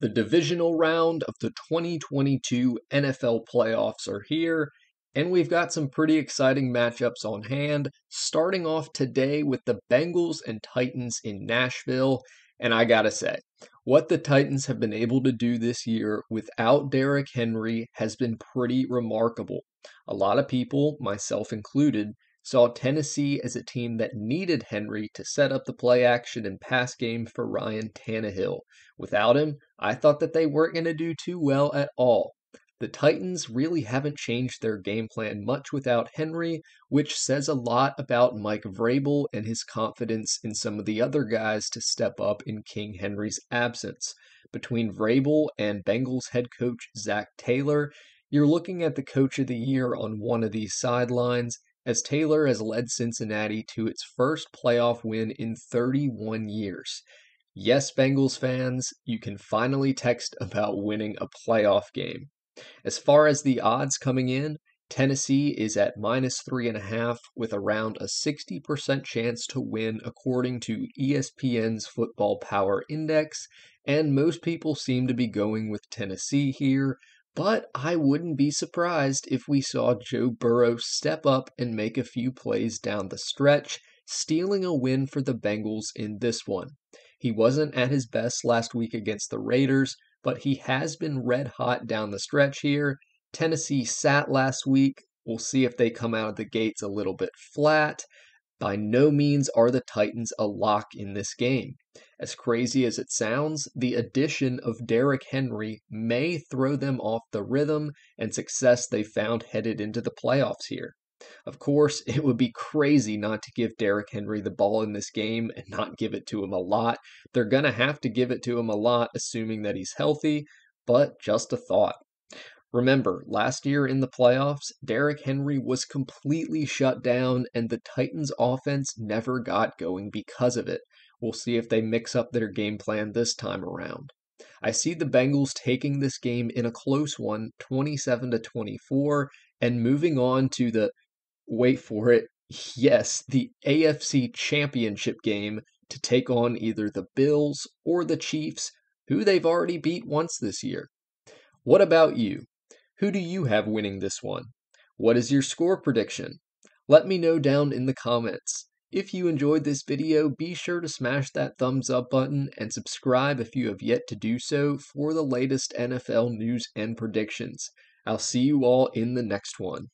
The divisional round of the 2022 NFL playoffs are here, and we've got some pretty exciting matchups on hand, starting off today with the Bengals and Titans in Nashville. And I gotta say, what the Titans have been able to do this year without Derrick Henry has been pretty remarkable. A lot of people, myself included, saw Tennessee as a team that needed Henry to set up the play action and pass game for Ryan Tannehill. Without him, I thought that they weren't going to do too well at all. The Titans really haven't changed their game plan much without Henry, which says a lot about Mike Vrabel and his confidence in some of the other guys to step up in King Henry's absence. Between Vrabel and Bengals head coach Zac Taylor, you're looking at the coach of the year on one of these sidelines, as Taylor has led Cincinnati to its first playoff win in 31 years. Yes, Bengals fans, you can finally text about winning a playoff game. As far as the odds coming in, Tennessee is at minus three and a half with around a 60% chance to win according to ESPN's Football Power Index, and most people seem to be going with Tennessee here, but I wouldn't be surprised if we saw Joe Burrow step up and make a few plays down the stretch, stealing a win for the Bengals in this one. He wasn't at his best last week against the Raiders, but he has been red hot down the stretch here. Tennessee sat last week. We'll see if they come out of the gates a little bit flat. By no means are the Titans a lock in this game. As crazy as it sounds, the addition of Derrick Henry may throw them off the rhythm and success they found headed into the playoffs here. Of course, it would be crazy not to give Derrick Henry the ball in this game and not give it to him a lot. They're going to have to give it to him a lot, assuming that he's healthy, but just a thought. Remember, last year in the playoffs, Derrick Henry was completely shut down, and the Titans' offense never got going because of it. We'll see if they mix up their game plan this time around. I see the Bengals taking this game in a close one, 27 to 24, and moving on to the wait for it, yes, the AFC Championship game to take on either the Bills or the Chiefs, who they've already beat once this year. What about you? Who do you have winning this one? What is your score prediction? Let me know down in the comments. If you enjoyed this video, be sure to smash that thumbs up button and subscribe if you have yet to do so for the latest NFL news and predictions. I'll see you all in the next one.